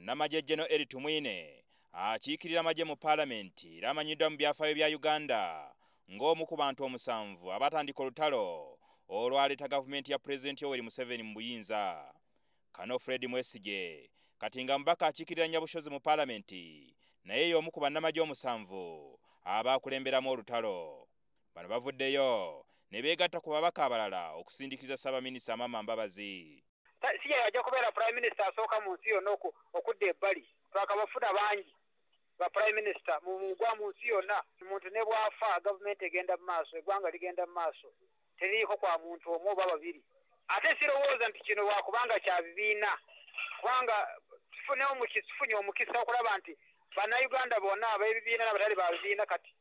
munnamagye geno eri tumwine akiikirira amagye mu paalamenti era amanyiddwa mu byafaayo bya uganda ng'omu ku bantu omusanvu abatandika olutalo olwaleeta gavumenti ya pulezidenti yoweri museveni mu buyinza. Kano fred mwesige kati nga mubaka akiikirira nnyabushozi mu paalamenti naye y'omu ku bannamagye omusanvu abaakulemberamu olutalo. Bano bavuddeyo ne beegatta ku babaka abalala okusindiikiriza ssaabaminisita amama mbabazi si yajja kubeera prime minister asooka mu nsi yonna okudda ebbali. Twakabafuna bangi ba prime minister mugwa mu nsi yonna. Muntu ne bwafa gavumenti egenda mu maaso eggwanga ligenda mu maaso teririiko kwa muntu omu oba babiri. Ate sirowooza nti kino lwakubanga kya bibiina kubanga tufunye omukisa okulaba nti bannayuganda bonna ab'ebibiina n'abatali ba bibiina kati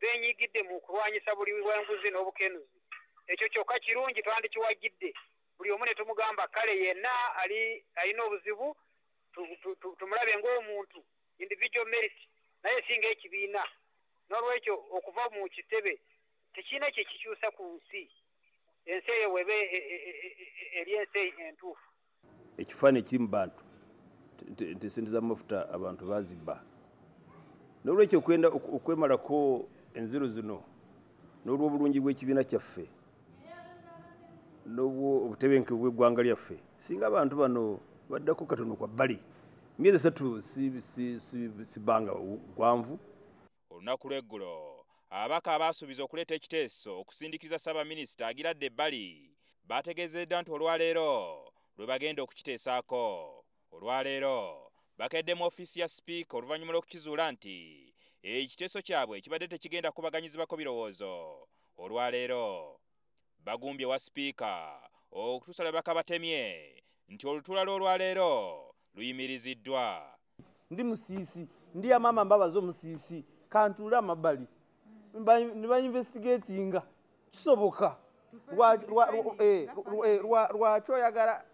benyigidde mu kulwanyisa buli bwenguzi n'obukenuzi. Ekyo kyokka kirungi twandikiwagidde buli omu ne tumugamba kale yenna ali alina obuzibu tumulabe ng'omuntu individual merit naye singa ekibiina n'olwekyo okuva mu kitebe tekirina kye kikyusa ku nsi. Ensi eyo weba eri ensi entuufu. Ekifaananyi kiri mu bantu nti sente z'amafuta abantu bazibba. N'olwekyo okwenda okwemalako enziro zino n'olw'obulungi bw'ekibiina kyaffe n'obutebenke bw'eggwanga lyaffe. Singa abantu bano baddako katono kwa bbali myezi esatu sibanga gwanvu. Olunaku lw'eggulo ababaka abaasuubiza okuleeta ekiteeso okusindiikiriza ssaabaminisita agiradde ebbali baategeezeddwa nti olwaleero lwe bagenda okukiteesaako. Olwaleero bakedde mu ofiisi ya sipiika oluvannyuma lw'okukizuula nti ekiteeso kyabwe kibadde tekigenda kubaganyizibwako birowoozo. Olwaleero bagumbye wa sipiika okutuusa lwe bakabatemye nti olutuula lw'olwaleero luyimiriziddwa. Ndi musiisi ndi amaama mbabaza omusiisi kantuule amabbali ne bainvestigatinga kisoboka. Lwaki oyagala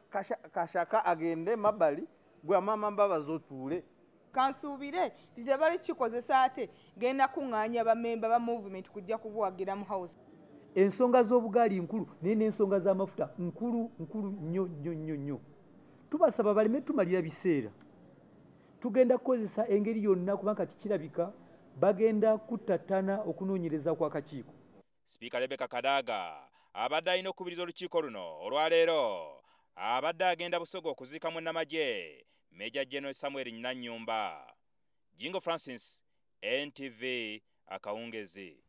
kashaka agende mabbali gwe amaama mbabaza otuule. Kansuubire ti tebali kikozesa ate genda kuŋŋaanya bamemba ba movement kujja kubuwagira mu house ensonga z'obugaali nkulu naye n'ensonga z'amafuta nkulu nkulu nnyo nnyo nnyo nnyo. Tubasaba baleme tumalira biseera. Tugenda kukozesa engeri yonna kubanga tikirabika bagenda kuttattana okunoonyereza kw'akakiiko sipiika rebeka kadaaga abadde alina okukubiriza olukiiko luno olwaleero abadde agenda busoga okuziika munnamagye meja general samuel nanyumba. Jingo francis ntv akawungezi